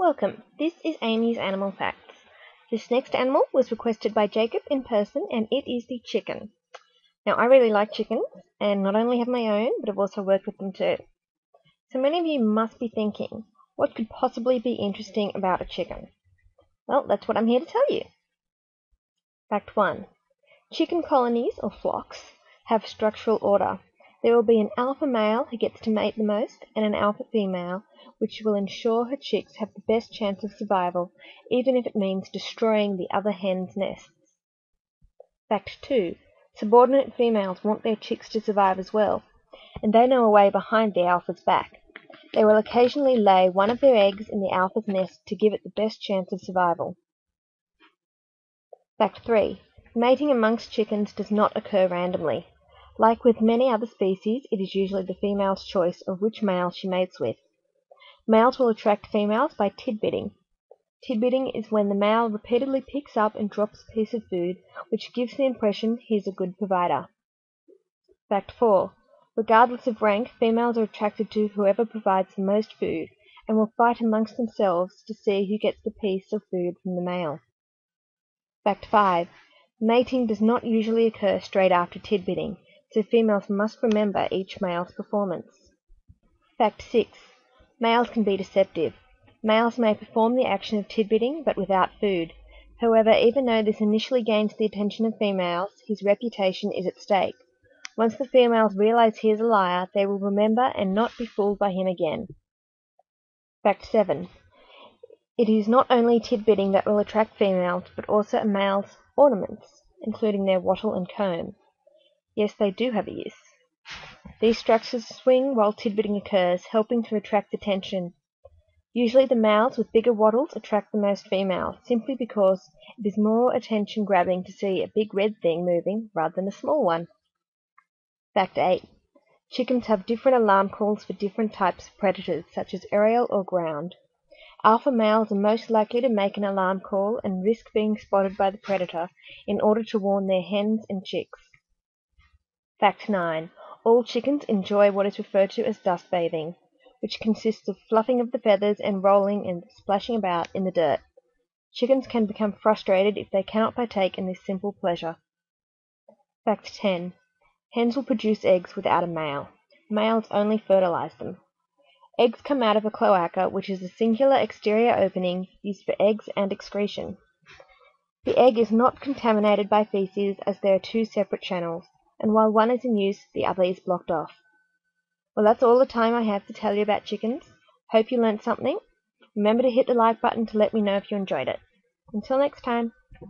Welcome, this is Amy's Animal Facts. This next animal was requested by Jacob in person and it is the chicken. Now I really like chickens and not only have my own but I've also worked with them too. So many of you must be thinking, what could possibly be interesting about a chicken? Well, that's what I'm here to tell you. Fact 1. Chicken colonies, or flocks, have structural order. There will be an alpha male who gets to mate the most, and an alpha female, which will ensure her chicks have the best chance of survival, even if it means destroying the other hen's nests. Fact 2. Subordinate females want their chicks to survive as well, and they know a way behind the alpha's back. They will occasionally lay one of their eggs in the alpha's nest to give it the best chance of survival. Fact 3. Mating amongst chickens does not occur randomly. Like with many other species, it is usually the female's choice of which male she mates with. Males will attract females by tidbitting. Tidbitting is when the male repeatedly picks up and drops a piece of food, which gives the impression he is a good provider. Fact 4. Regardless of rank, females are attracted to whoever provides the most food, and will fight amongst themselves to see who gets the piece of food from the male. Fact 5. Mating does not usually occur straight after tidbitting, so females must remember each male's performance. Fact 6. Males can be deceptive. Males may perform the action of tidbitting, but without food. However, even though this initially gains the attention of females, his reputation is at stake. Once the females realize he is a liar, they will remember and not be fooled by him again. Fact 7. It is not only tidbitting that will attract females, but also a male's ornaments, including their wattle and comb. Yes, they do have a use. These structures swing while tidbitting occurs, helping to attract attention. Usually the males with bigger wattles attract the most females, simply because it is more attention grabbing to see a big red thing moving rather than a small one. Fact 8. Chickens have different alarm calls for different types of predators, such as aerial or ground. Alpha males are most likely to make an alarm call and risk being spotted by the predator in order to warn their hens and chicks. Fact 9. All chickens enjoy what is referred to as dust bathing, which consists of fluffing of the feathers and rolling and splashing about in the dirt. Chickens can become frustrated if they cannot partake in this simple pleasure. Fact 10. Hens will produce eggs without a male. Males only fertilize them. Eggs come out of a cloaca, which is a singular exterior opening used for eggs and excretion. The egg is not contaminated by feces as there are two separate channels and while one is in use, the other is blocked off. Well, that's all the time I have to tell you about chickens. Hope you learned something. Remember to hit the like button to let me know if you enjoyed it. Until next time.